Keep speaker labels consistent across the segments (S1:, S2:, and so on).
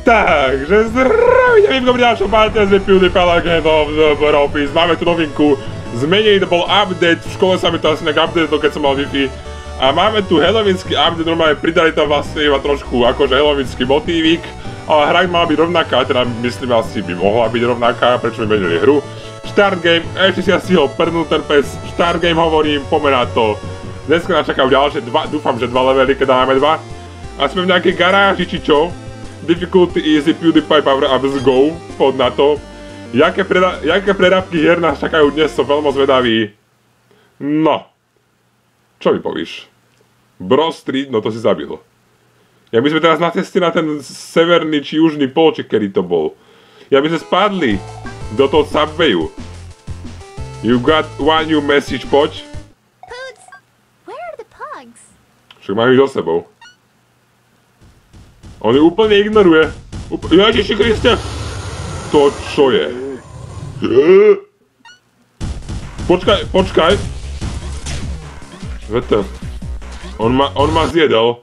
S1: Takže zdravím v ďalšom parte z PewDiePie the Profis. Máme tu novinku. Zmenili, to bol update, v škole sa mi to asi nejak update, keď som mal Wi-Fi. A máme tu helovínsky update, normálne pridali tam vlastne iba trošku akože helovínsky motívik. Ale hra mala byť rovnaká, teda myslím asi by mohla byť rovnaká, prečo mi menili hru. Start game, ešte si ja stihol prdnúť ten pes. Start game hovorím, pomená to. Dneska nás čakajú ďalšie dva, dúfam, že dva levely, keď dáme dva. A sme v nejakej garáži, či čo? Difficulty easy PewDiePie Power Ups Go, pod na to. Jaké, preda- jaké prerábky hier nás čakajú dnes, som veľmi zvedavý. No. Čo mi povíš? Bro Street, no to si zabil. Ja by sme teraz na ceste na ten severný či južný pol, či kedy to bol. Ja by sme spadli do toho subwayu. You got one new message, poď. Však mám ich so sebou. On ju úplne ignoruje. Úpl- Ježiši Kriste! To čo je? Počkaj, počkaj. Vete. On ma, on ma zjedol.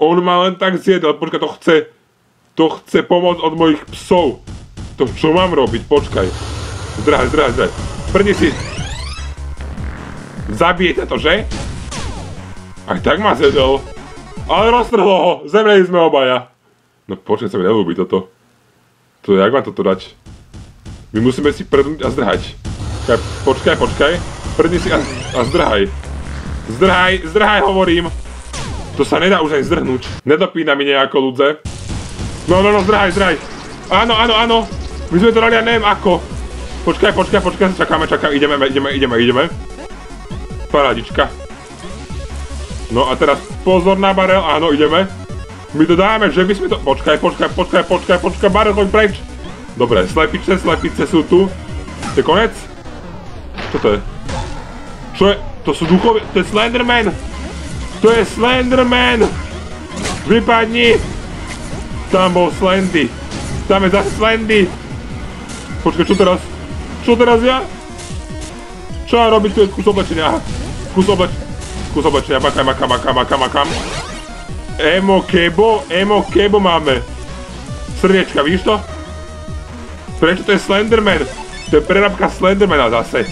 S1: On ma len tak zjedol, počkaj, to chce... To chce pomoc od mojich psov. To čo mám robiť? Počkaj. Zdraj, zdraj, zdraj. Prni si. Zabijete to, že? Aj tak ma zjedol. Ale roztrhlo ho, zemreli sme obaja. No počkaj, sa mi nelúbi toto. To, jak mám toto dať? My musíme si prednúť a zdrhať. Počkaj, počkaj, počkaj. Predni si a, a zdrhaj. Zdrhaj, zdrhaj, hovorím. To sa nedá už aj zdrhnúť. Nedopína mi nejako ľudze. No, no, no, zdrhaj, zdrhaj. Áno, áno, áno. My sme to dali, ja neviem ako. Počkaj, počkaj, počkaj, čakáme, čakáme, ideme, ideme, ideme, ideme. Paradička. No a teraz pozor na barel, áno, ideme. My to dáme, že by sme to... Počkaj, počkaj, počkaj, počkaj, počkaj, barel, choď preč. Dobre, slepice, slepice sú tu. To je konec? Čo to je? Čo je? To sú duchovia, to je Slenderman. To je Slenderman. Vypadni. Tam bol Slendy. Tam je zase Slendy. Počkaj, čo teraz? Čo teraz ja? Čo mám robiť? Tu je kus oblečenia. Kus obleč... Kus oblečenia. Makam, makam, makam, makam. Emo kebo, emo kebo máme. Srdiečka, vidíš to? Prečo to je Slenderman? To je prerábka Slendermana zase.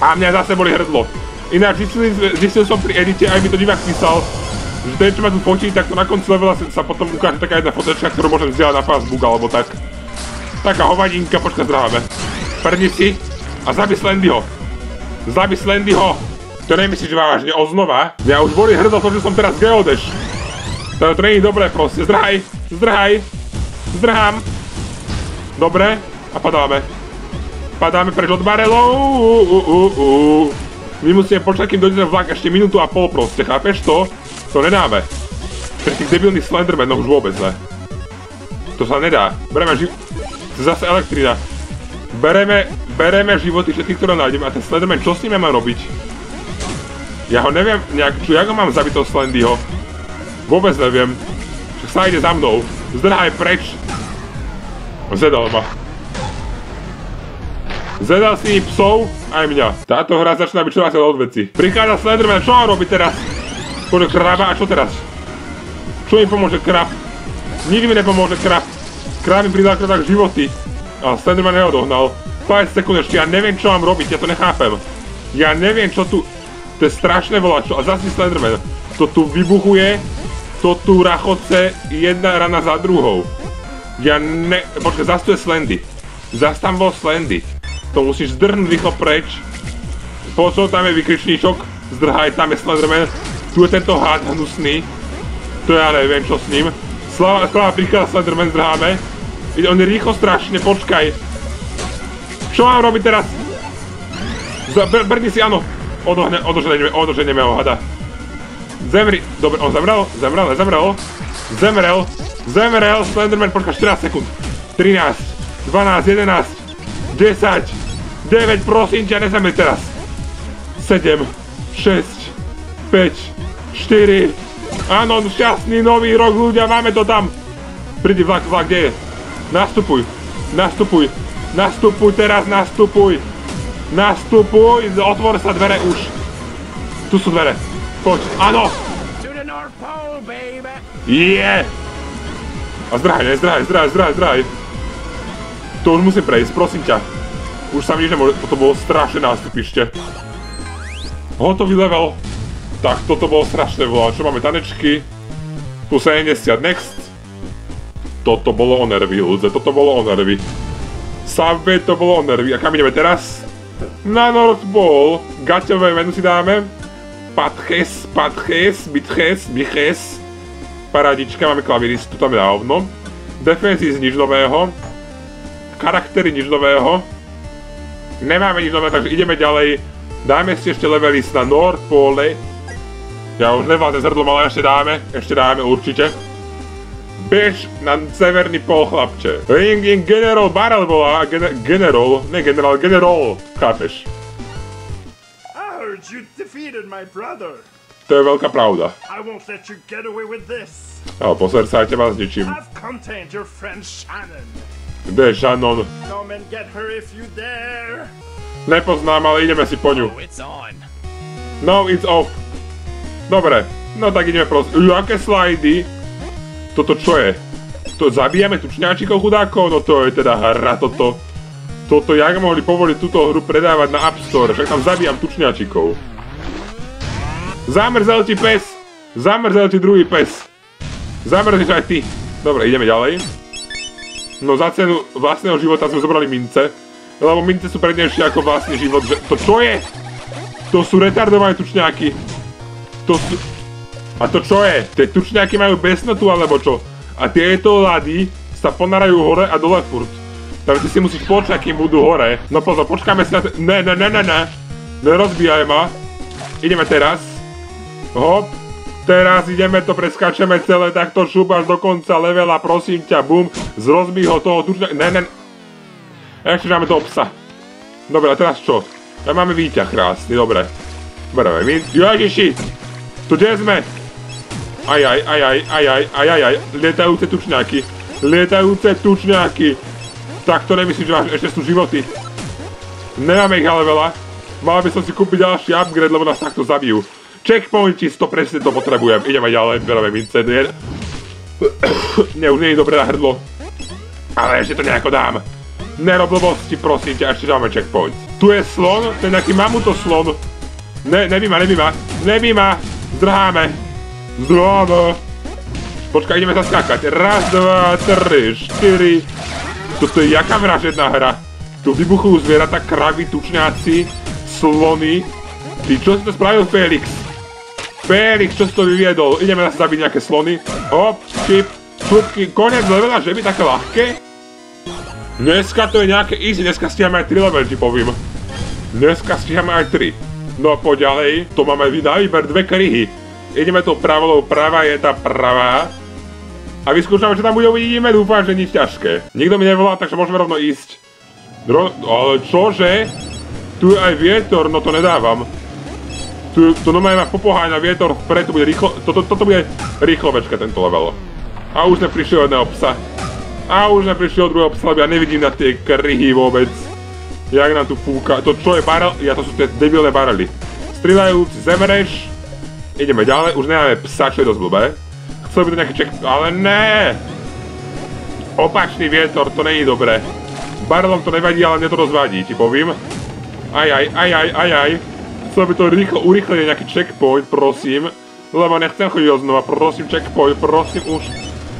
S1: A mňa zase boli hrdlo. Ináč zistil, som pri edite, aj mi to divák písal, že ten, čo ma tu fotí, tak to na konci levela sa, potom ukáže taká jedna fotečka, ktorú môžem zdieľať na Facebook alebo tak. Taká hovadinka, počkaj, zdráhame. Prni si a zabi Slendyho. Zabi Slendyho. To nemyslíš vážne, oznova? Ja už boli hrdo to, že som teraz geodeš. To, to není dobré proste, zdrhaj, zdrhaj, zdrhám. Dobre, a padáme. Padáme preč od barelov. My musíme počkať, kým dojde ten vlak ešte minútu a pol proste, chápeš to? To nedáme. Pre tých debilných Slendermanov už vôbec ne. To sa nedá. Bereme živ... Zase elektrina. Bereme, bereme životy všetkých, ktoré nájdeme a ten Slenderman, čo s ním mám robiť? Ja ho neviem nejak, čo, jak ho mám zabiť toho Slendyho? Vôbec neviem. Však sa ide za mnou. Zdrhaj preč. Zedal ma. Zedal si psov, aj mňa. Táto hra začína byť čoraz od veci. Prichádza Slenderman, čo mám robiť teraz? Poďme kraba, a čo teraz? Čo mi pomôže krab? Nič mi nepomôže krab. Krab mi pridal tak životy. A Slenderman neodohnal. 5 sekúnd ešte, ja neviem čo mám robiť, ja to nechápem. Ja neviem čo tu... To je strašné volačo. A zase Slenderman. To tu vybuchuje, to tu rachoce jedna rana za druhou. Ja ne... Počkaj, zase tu je Slendy. Zase tam bol Slendy. To musíš zdrhnúť rýchlo preč. Pozor, tam je vykričníčok. Zdrhaj, tam je Slenderman. Tu je tento hád hnusný. To ja neviem čo s ním. Slava, slava prichádza Slenderman, zdrháme. On je rýchlo strašne, počkaj. Čo mám robiť teraz? Br brni si, áno. Odohne, odoženieme, odoženieme ho, hada. Zemri. Dobre, on zemrel? Zemrel, nezemrel? Zemrel. Zemrel, Slenderman, počkaj, 14 sekúnd. 13, 12, 11, 10, 9, prosím ťa, nezemri teraz. 7, 6, 5, 4, áno, šťastný nový rok, ľudia, máme to tam. Prídi vlak, vlak, kde je? Nastupuj, nastupuj, nastupuj teraz, nastupuj. Nastupuj, otvor sa dvere už. Tu sú dvere. Poď, áno. Je! A zdraj, ne, zdraj, zdraj, zdraj, zdraj. To už musím prejsť, prosím ťa. Už sa nič nemôže, toto bolo strašné nástupište. Hotový level. Tak, toto bolo strašné veľa. Čo máme, tanečky? Tu 70, next. Toto bolo o nervy, ľudze, toto bolo o nervy. Subway to bolo nervy. A kam ideme teraz? Na North Ball. Gaťové menu si dáme. Patches, Patches, Bitches, Biches. Paradička, máme klaviristu, tam je dávno. Defenses nič nového. Charaktery nič nového. Nemáme nič nového, takže ideme ďalej. Dáme si ešte levelis na North Pole. Ja už nevládne zrdlom, ale ešte dáme. Ešte dáme určite. Bež na severný pol, chlapče. Ring in General Barrel bola, gen General, ne General, General, chápeš?
S2: I heard you defeated my brother.
S1: To je veľká pravda.
S2: I won't let you get away with this.
S1: Ale poser sa teba s ničím.
S2: I've contained your friend Shannon.
S1: Kde je Shannon?
S2: Come and get her if you dare.
S1: Nepoznám, ale ideme si po ňu.
S2: it's on.
S1: No, it's off. Dobre, no tak ideme proste. Aké slajdy. Toto čo je? To zabijame tučňáčikov chudákov? No to je teda hra toto. Toto, jak mohli povoliť túto hru predávať na App Store? Však tam zabijam tučňáčikov. Zamrzel ti pes! Zamrzel ti druhý pes! Zamrzneš aj ty. Dobre, ideme ďalej. No za cenu vlastného života sme zobrali mince. Lebo mince sú prednejšie ako vlastný život. To čo je? To sú retardované tučňáky. To sú... A to čo je? Tie tučňáky majú besnotu alebo čo? A tieto lady sa ponárajú hore a dole furt. Takže ty si musíš počkať, kým budú hore. No pozor, počkáme si na to... Ne, ne, ne, ne, ne. Nerozbíjaj ma. Ideme teraz. Hop. Teraz ideme to, preskáčeme celé takto šup až do konca levela, prosím ťa, bum. Z rozbího toho tučňáka... Ne, ne, ešte dáme do psa. Dobre, a teraz čo? Ja máme výťah krásny, dobre. Bereme my... Ježiši! Tu kde sme? Ajaj, ajaj, ajaj, ajaj, ajaj, lietajúce tučňáky. Lietajúce tučňáky. Tak to nemyslím, že ešte sú životy. Nemáme ich ale veľa. Mal by som si kúpiť ďalší upgrade, lebo nás takto zabijú. Checkpointi, to presne to potrebujem. Ideme ďalej, bereme mince. Nie už nie je dobre na hrdlo. Ale ešte to nejako dám. Nerob blbosti, prosím ťa, ešte dáme checkpoint. Tu je slon, ten je nejaký mamuto slon. Ne, nebí ma, nebí ma, nebí ma, zdrháme. Zdrháme. Počkaj, ideme sa skákať. Raz, dva, tri, štyri. Toto je jaká vražedná hra. Tu vybuchujú zvieratá, kravy, tučňáci, slony. Ty, čo si to spravil, Felix? Felix, čo si to vyviedol? Ideme nás zabiť nejaké slony. Hop, čip, šupky, konec levela, že by také ľahké? Dneska to je nejaké easy, dneska stíhame aj 3 level, ti poviem. Dneska stíhame aj 3. No a poď ďalej, to máme na výber dve kryhy. Ideme tou pravou, pravá je tá pravá. A vyskúšame, čo tam bude, uvidíme, dúfam, že nič ťažké. Nikto mi nevolá, takže môžeme rovno ísť. Ro ale čože? Tu je aj vietor, no to nedávam. Tu, tu normálne ma popoháňa vietor vpred, to bude rýchlo, toto, toto bude rýchlovečka tento level. A už sme prišli jedného psa. A už sme prišli od druhého psa, lebo ja nevidím na tie kryhy vôbec. Jak nám tu fúka, to čo je barel? Ja to sú tie debilné barely. Strieľajúc, zemreš. Ideme ďalej, už nemáme psa, čo je dosť blbé. Chcel by to nejaký check, ale ne. Opačný vietor, to není dobré. Barelom to nevadí, ale mne to rozvadí, ti povím. Aj, aj, aj, aj, aj, aj. Chcel by to rýchlo, urýchlenie nejaký checkpoint, prosím. Lebo nechcem chodiť oznova, prosím, checkpoint, prosím už.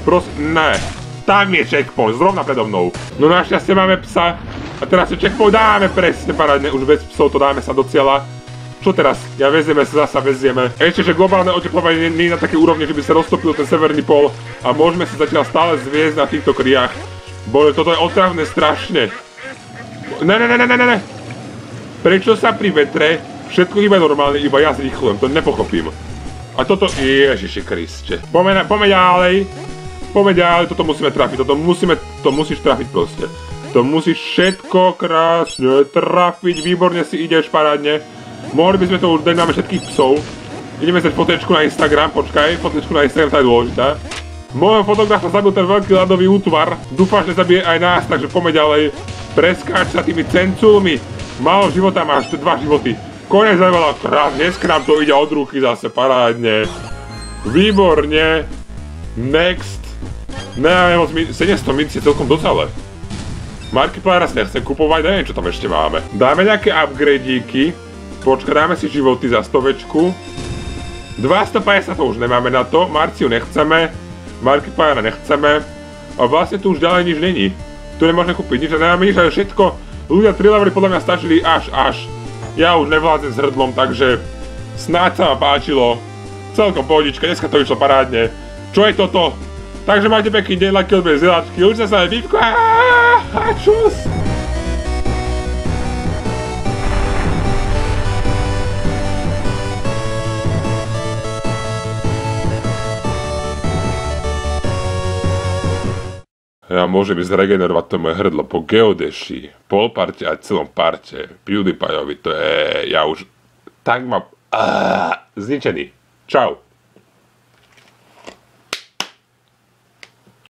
S1: Prosím, ne. Tam je checkpoint, zrovna predo mnou. No našťastie máme psa. A teraz si checkpoint dáme presne parádne, už bez psov to dáme sa do cieľa. Čo teraz? Ja vezieme sa, zasa vezieme. Ešte, že globálne oteplovanie nie je na takej úrovni, že by sa roztopil ten severný pol a môžeme sa zatiaľ stále zviezť na týchto kryjach. Bole, toto je otravné strašne. Ne, ne, ne, ne, ne, ne, ne. Prečo sa pri vetre všetko iba normálne, iba ja zrýchlujem, to nepochopím. A toto, ježiši Kriste. Poďme, poďme ďalej. Poďme ďalej, toto musíme trafiť, toto musíme, to musíš trafiť proste. To musíš všetko krásne trafiť, výborne si ideš parádne. Mohli by sme to dať, máme všetkých psov. Ideme zať fotečku na Instagram, počkaj, fotečku na Instagram, tá je dôležitá. Môjho fotografa zabil ten veľký ľadový útvar, dúfam, že zabije aj nás, takže poďme ďalej. Preskáč sa tými cenculmi. Málo života máš, dva životy. Konec levela, krás, dneska nám to ide od ruky zase, parádne. Výborne. Next. Nemáme moc, mi- 700 minc je celkom dosť ale. Markiplier si nechcem kupovať, neviem čo tam ešte máme. Dáme nejaké upgradíky. Počka, dáme si životy za stovečku. 250 to už nemáme na to, Marciu nechceme, Markipliera nechceme. A vlastne tu už ďalej nič není. Tu nemôžeme kúpiť nič nemáme nič, ale všetko. Ľudia 3 levely podľa mňa stačili až až. Ja už nevládzem s hrdlom, takže snáď sa vám páčilo. Celkom pohodička, dneska to išlo parádne. Čo je toto? Takže majte pekný deň, laky odbej zielačky, už sa aj výpko a! Ja môžem zregenerovať to moje hrdlo po geodeši, polparte a celom parte. PewDiePieovi to je... Ja už... Tak mám... Ah, zničený. Čau.